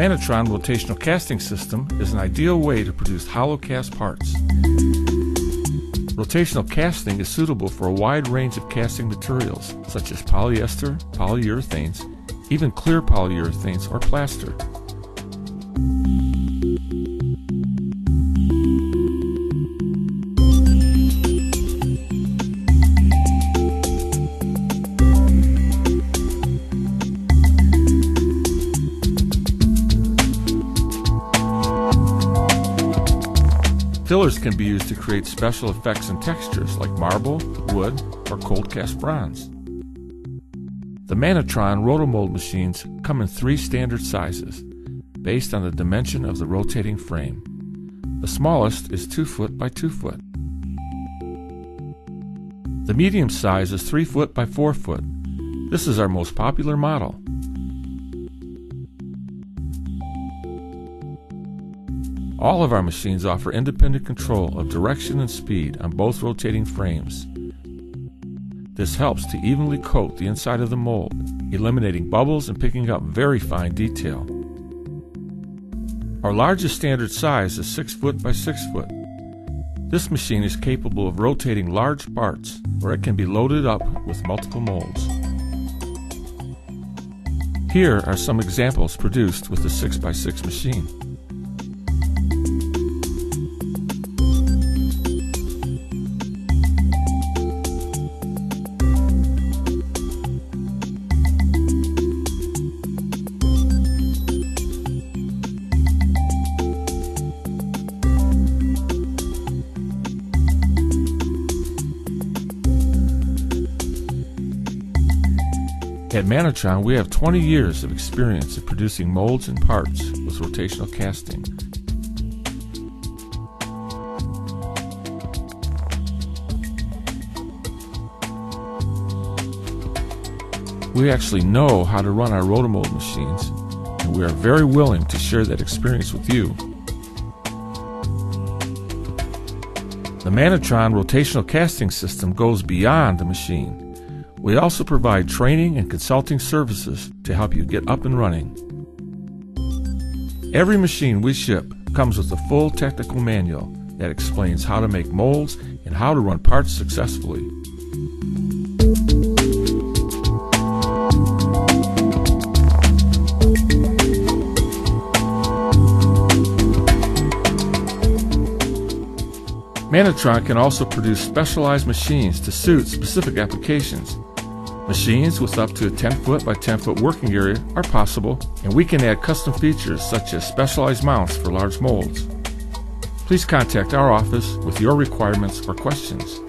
Mannetron rotational casting system is an ideal way to produce hollow cast parts. Rotational casting is suitable for a wide range of casting materials, such as polyester, polyurethanes, even clear polyurethanes or plaster. Fillers can be used to create special effects and textures like marble, wood, or cold cast bronze. The Mannetron rotomold machines come in three standard sizes, based on the dimension of the rotating frame. The smallest is 2 foot by 2 foot. The medium size is 3 foot by 4 foot. This is our most popular model. All of our machines offer independent control of direction and speed on both rotating frames. This helps to evenly coat the inside of the mold, eliminating bubbles and picking up very fine detail. Our largest standard size is 6 foot by 6 foot. This machine is capable of rotating large parts where it can be loaded up with multiple molds. Here are some examples produced with the 6x6 machine. At Mannetron, we have 20 years of experience in producing molds and parts with rotational casting. We actually know how to run our rotomold machines, and we are very willing to share that experience with you. The Mannetron rotational casting system goes beyond the machine. We also provide training and consulting services to help you get up and running. Every machine we ship comes with a full technical manual that explains how to make molds and how to run parts successfully. Mannetron can also produce specialized machines to suit specific applications Machines with up to a 10 foot by 10 foot working area are possible, and we can add custom features such as specialized mounts for large molds. Please contact our office with your requirements or questions.